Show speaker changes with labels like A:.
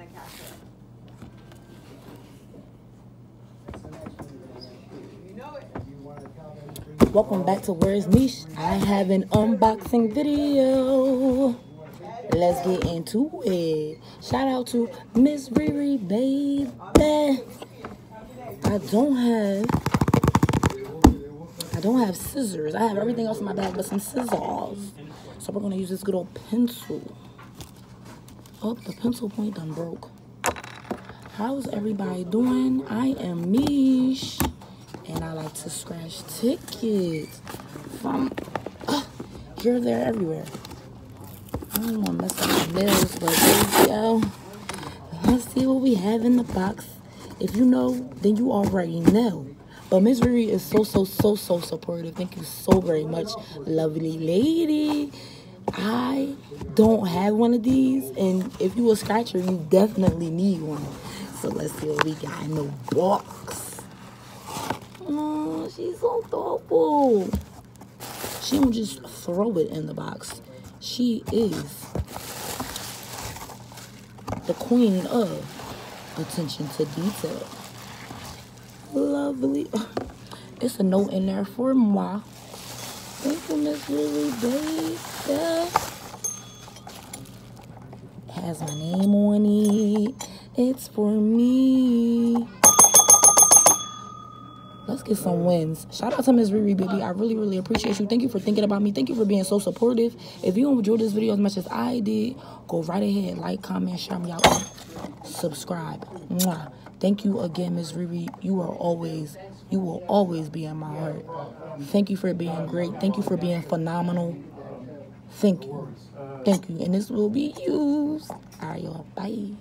A: and a cashier. You know it.
B: Welcome back to Where's Mish. I have an unboxing video. Let's get into it. Shout out to Miss ReRe, baby. I don't have. I don't have scissors. I have everything else in my bag but some scissors. So we're gonna use this good old pencil. Oh, the pencil point done broke. How's everybody doing? I am Mish, and I like to scratch tickets from uh, here, there, everywhere. I don't want to mess up my nails, but there we go. Let's see what we have in the box. If you know, then you already know. But Miss is so, so, so, so supportive. Thank you so very much, lovely lady. Don't have one of these, and if you a scratcher, you definitely need one. So let's see what we got in the box. Oh, she's so thoughtful. She don't just throw it in the box. She is the queen of attention to detail. Lovely. It's a note in there for moi. Thank you, Miss Lily, baby. Has my name on it. It's for me. Let's get some wins. Shout out to Miss ReRe, baby. I really, really appreciate you. Thank you for thinking about me. Thank you for being so supportive. If you enjoyed this video as much as I did, go right ahead, like, comment, share me out, subscribe. Mwah. Thank you again, Miss ReRe. You are always, you will always be in my heart. Thank you for being great. Thank you for being phenomenal. Thank you. Thank you. And this will be used. All right, y'all. Bye.